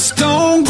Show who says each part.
Speaker 1: just don't